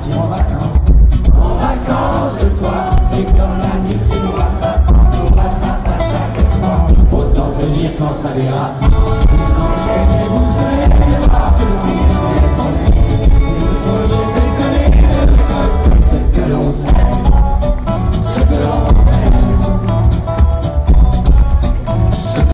partir en vacances. En vacances de toi, et comme l'amitié nous rattrape, nous rattrape à chaque fois. Autant te dire quand ça verra.